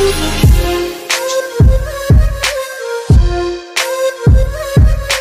Thank you.